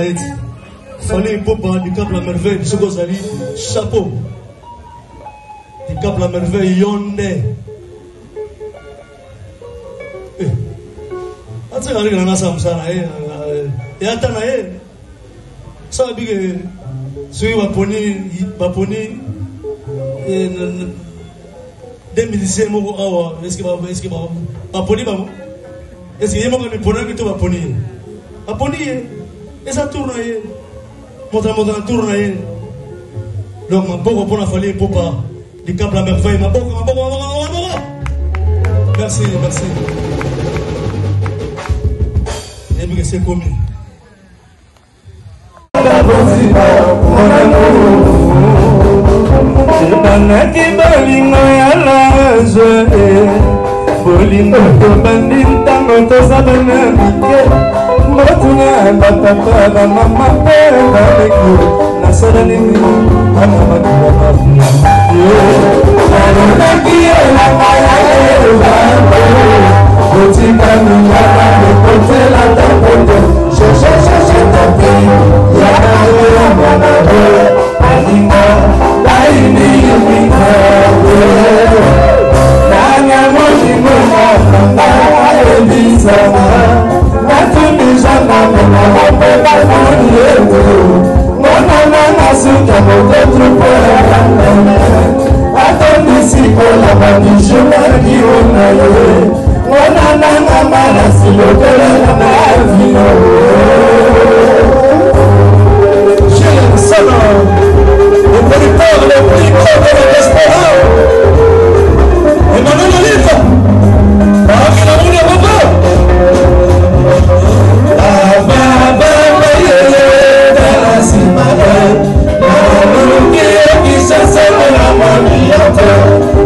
na ye ti fale popa du cap la merveille soki ozali chapeau du cap la merveille yo nde atika ndenge nanga asala mosala na ye eya ta na ye so abike soki baponi baponi 2010 moko awa eske baponi bango eske ye moko miponaki to baponi ye baponi ye eza tour na ye moto na moto na tour na ye donc maboko mpona fali epopa likable ya merveille maboko maboko maboko maboko merci merci nayebiki esekomi ebandaki bolingo ya lazwe bolingo tobandi ntango toza bana mike mbotuna bapapa bamama mpe babeki nasalanini mpana makila mafia nalobaki elanga ya elobako kotika mingaka ekotela takoto sheshesheshe toki yakaoya mwana e alinga bainiminga nanga molingo na kanga ebisama notre père atondi sikola bamisionari ona ye mwana nanga malasi lokolela na vino Solo, le productor, le productor de l'espérance. I'm I'm sẹ́wọ̀n up mi yàtọ̀.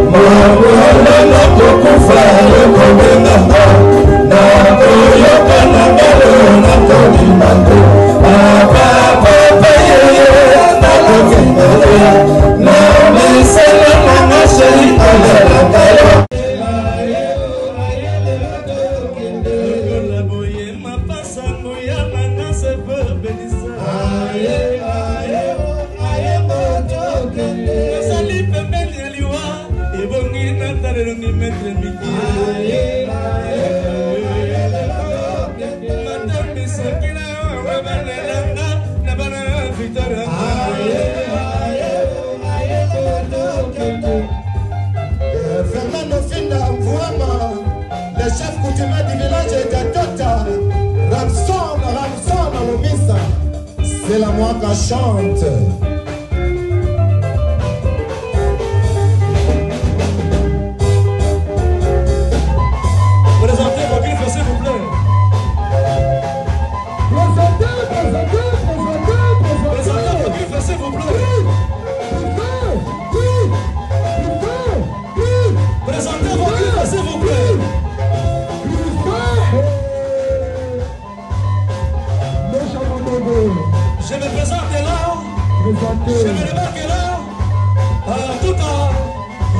Kutema du village de Tata, Ramson, Ramson, Alomisa, c'est la moi qui chante. tuta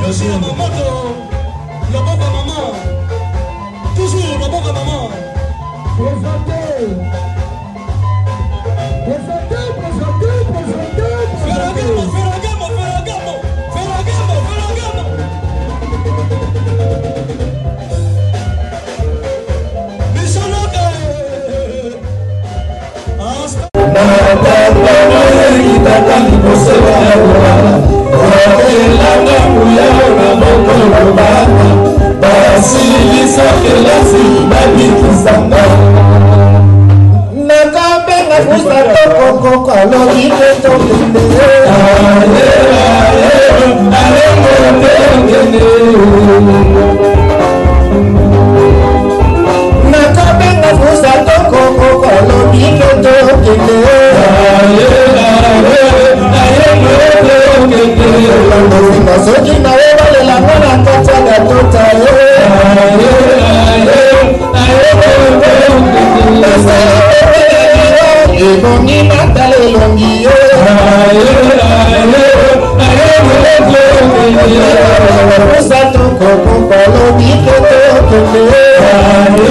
yosi ya momoto loboka mama toujours loboka mama présente Hallelujah. mosika soki na ye balelango na kati ya katota ye ebongi matala elongi yo osa tokokoka lobi koto okende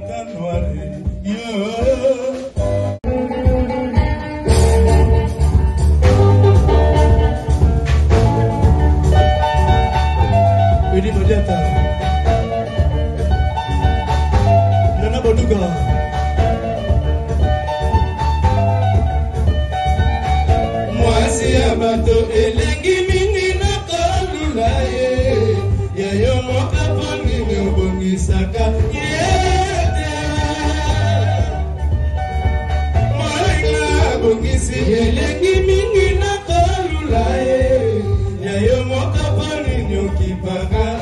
Cantanuare. Deepaka.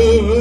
Oh,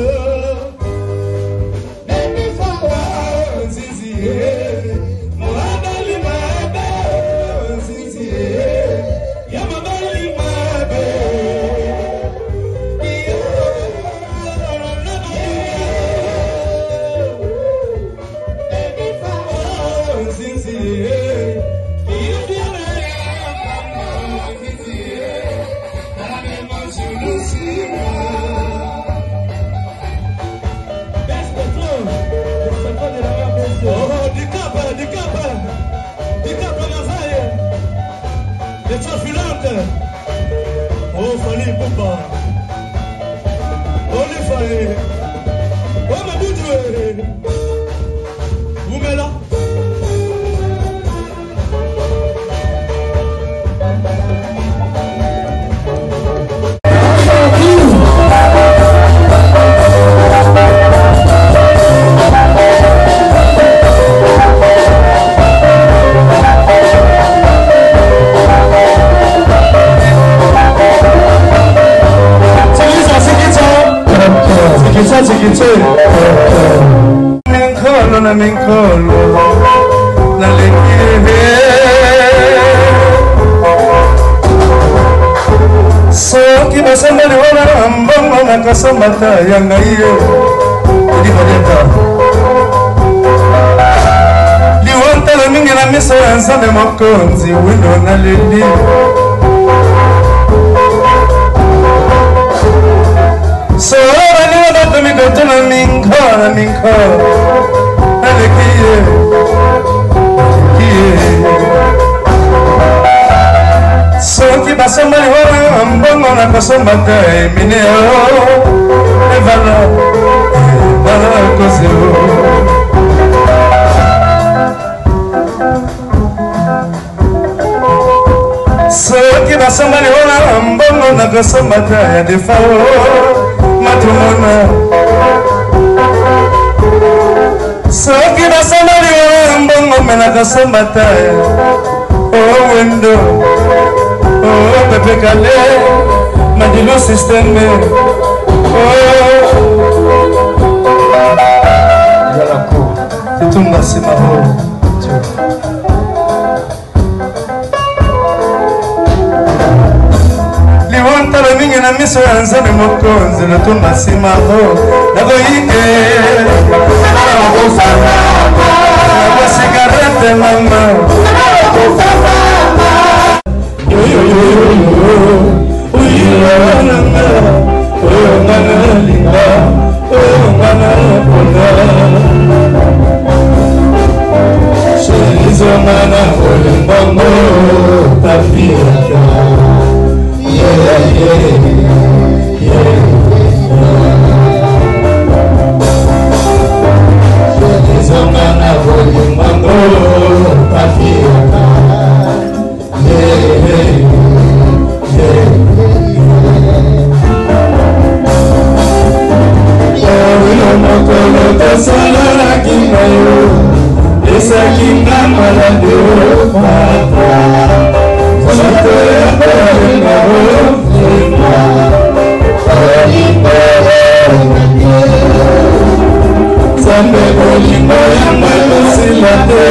On papa olifa ye o Vous soki nasengeli wana mbongo nakasambaka ya ngai ye elikoyeta liwantalo mingi na miso ya nzambe mokonzi windo naleli sorora liwa bato mikoto na mingo na mingo basomboli wana mbongo na kosombaka emine evalo eh, balakozi soki basomboli wana mbongo na kosombaka ya defao matumona soki basomboli wana mbongo me na kosombata owendo oh, opepekale mandilo systeme yalako etumba nsima o talo mingi na miso ya nzambe mokonzi lotumba nsima o nakoyike nakosikare te mama nanga oyo nga nalinga oyo nga nakonda shelizonga na kolembongo tafiaka ezonga na kolembongo tafiaka nasalaki na yo pesaki nga malade o papa moto ya koyenga olinga nzambe bolingo yango ekosila te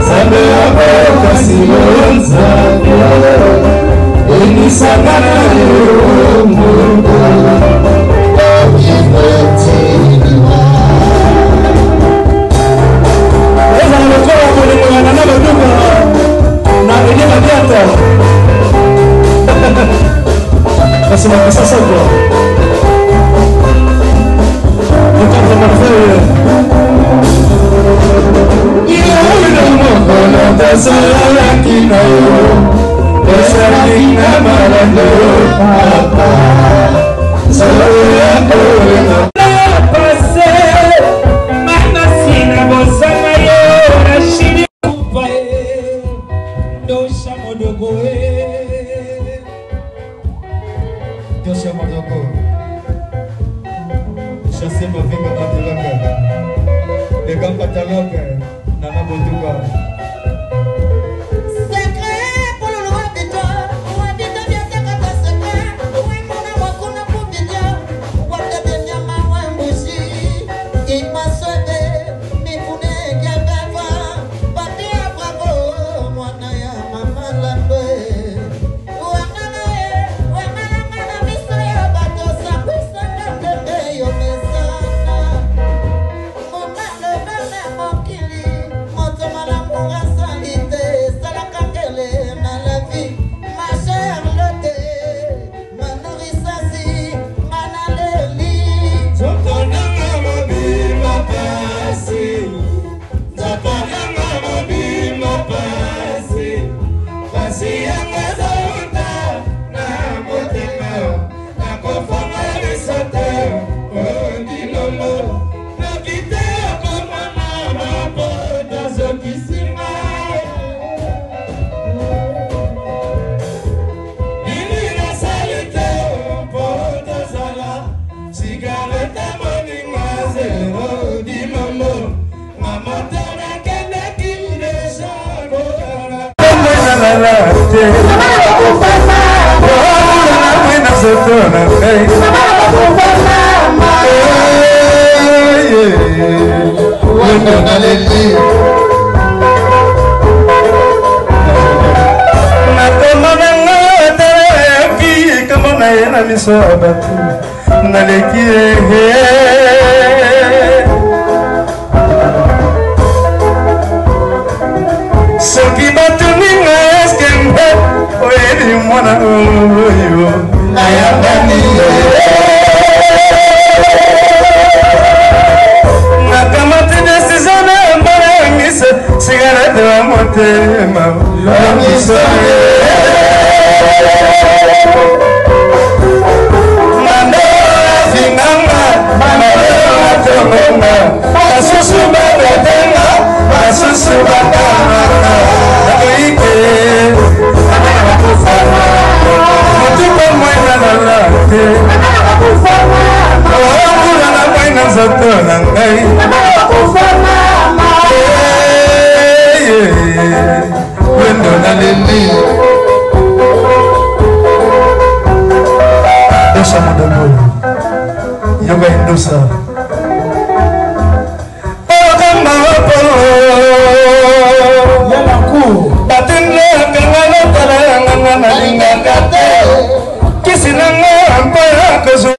nzambe ya bokasi yo nzambe enisanga na yo moto nzoto kasi makasasa go ekata marveille ina mokolo tozalaki na yo ezalaki na malando papa nzolo ya kolenga so na ngai wendo naleli nakomona ngo naleki kambo na ye na miso ya bato naleki ehe soki batuninga eske nde oyebi mwana oyo nayambani nakamati desizio na yango nayangisa sigana te wa motema longisa mandeo afinganga mandeo atongonga kasusu nzoto na ngai wendo naleli dosa modongo yoka endosa batendakanga notala yanganga nalingaka te kisi nanga mpo ya kozwa